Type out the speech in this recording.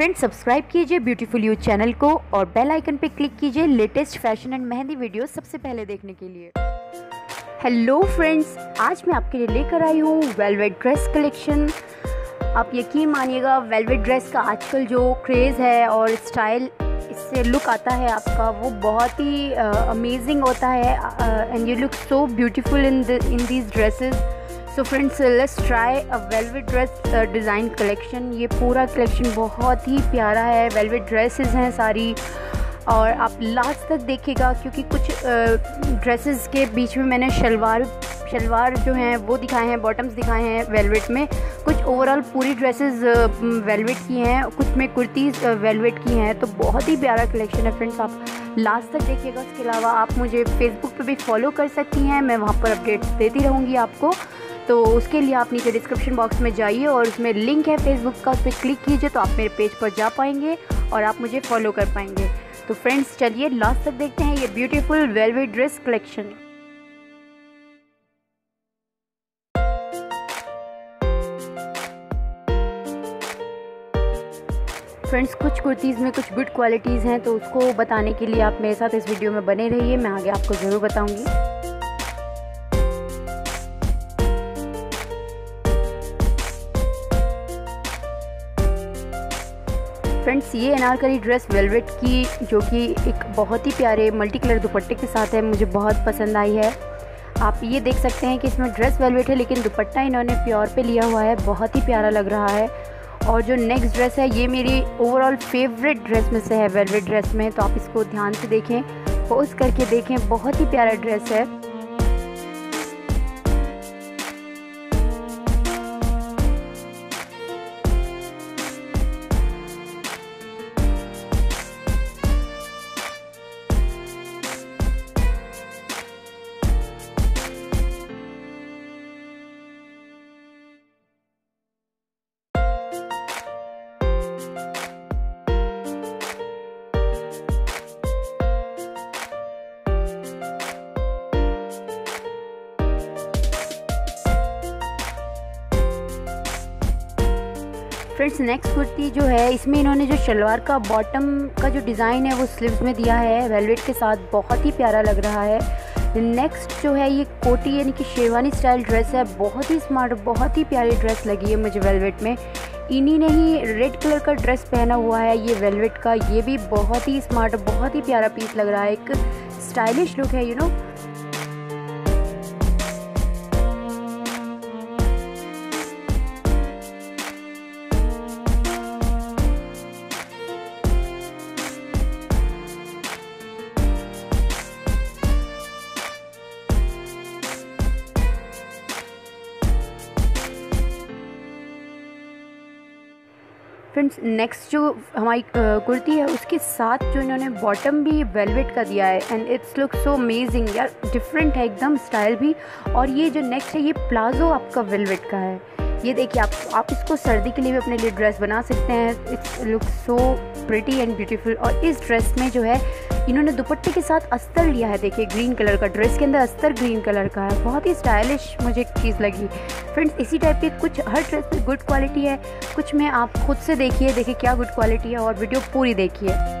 Friends subscribe कीजिए beautiful youth channel को और बेल आइकन पे क्लिक कीजिए latest fashion and mehndi video सबसे पहले देखने के लिए। हेलो फ्रेंड्स आज मैं आपके लिए लेकर आई हूँ वेलवेट ड्रेस कलेक्शन आप यकीन मानिएगा वेलवेट ड्रेस का आजकल जो क्रेज़ है और स्टाइल इससे लुक आता है आपका वो बहुत ही अमेजिंग uh, होता है। And you look so beautiful in in these dresses so friends let's try a velvet dress design collection ये पूरा कलेक्शन बहुत ही प्यारा है। वेलवेट ड्रेसेस हैं सारी। और आप लास्ट तक देखिएगा क्योंकि कुछ ड्रेसेस uh, के बीच में मैंने शलवार शलवार जो हैं वो दिखाए हैं बॉटम्स दिखाए हैं वेलवेट में। कुछ ओवरऑल पूरी ड्रेसेस वेलवेट की हैं कुछ में कुर्तीज़ वेलवेट की हैं। तो बहुत ही प्यारा कलेक्शन है फ्रेंड्स आप लास्ट तक देखिएगा। उसके अलावा आप मुझे फेसबुक पे भी फॉलो कर सकती हैं। मैं वहाँ पर अपडेट्स देती रहूँगी आपको। तो उसके लिए आप नीचे डिस्क्रिप्शन बॉक्स में जाइए और उसमें लिंक है फेसबुक का, उस पर क्लिक कीजिए तो आप मेरे पेज पर जा पाएँगे और आप मुझे फॉलो कर पाएँगे। तो फ्रेंड्स चलिए लास्ट तक देखते हैं ये beautiful velvet dress collection friends कुछ कुर्तीज़ में कुछ गुड क्वालिटीज़ हैं तो उसको बताने के लिए आप मेरे साथ इस वीडियो में बने रहिए, मैं आगे आपको ज़रूर बताऊँगी। फ्रेंड्स, ये अनारकली ड्रेस वेलवेट की, जो कि एक बहुत ही प्यारे मल्टी कलर दुपट्टे के साथ है, मुझे बहुत पसंद आई है। आप ये देख सकते हैं कि इसमें ड्रेस वेलवेट है, लेकिन दुपट्टा इन्होंने प्योर पे लिया हुआ है, बहुत ही प्यारा लग रहा है। और जो नेक्स्ट ड्रेस है, ये मेरी ओवरऑल फेवरेट ड्रेस में से है, वेलवेट ड्रेस में तो आप इसको ध्यान से देखें पोस्ट करके देखें, बहुत ही प्यारा ड्रेस है। फ्रेंड्स नेक्स्ट कुर्ती जो है, इसमें इन्होंने जो शलवार का बॉटम का जो डिज़ाइन है, वो स्लीव्स में दिया है। वेलवेट के साथ बहुत ही प्यारा लग रहा है। नेक्स्ट जो है, ये कोटी यानी कि शेरवानी स्टाइल ड्रेस है। बहुत ही स्मार्ट बहुत ही प्यारी ड्रेस लगी है मुझे वेलवेट में। इन्हीं ने ही रेड कलर का ड्रेस पहना हुआ है, ये वेलवेट का। ये भी बहुत ही स्मार्ट बहुत ही प्यारा पीस लग रहा है। एक स्टाइलिश लुक है you you know know? Friends next जो हमारी कुर्ती है, उसके साथ जो इन्होंने बॉटम भी वेलवेट का दिया है and it's look so amazing यार डिफरेंट है, एकदम स्टाइल भी। और ये जो नेक्स्ट है, ये प्लाजो आपका वेलवेट का है। ये देखिए, आप आप इसको सर्दी के लिए भी अपने लिए ड्रेस बना सकते हैं। It's look so pretty and beautiful और इस ड्रेस में जो है इन्होंने दुपट्टे के साथ अस्तर लिया है। देखिए ग्रीन कलर का ड्रेस के अंदर अस्तर ग्रीन कलर का है। बहुत ही स्टाइलिश मुझे चीज़ लगी। फ्रेंड्स इसी टाइप के कुछ, हर ड्रेस में गुड क्वालिटी है। कुछ में आप खुद से देखिए देखिए क्या गुड क्वालिटी है और वीडियो पूरी देखिए।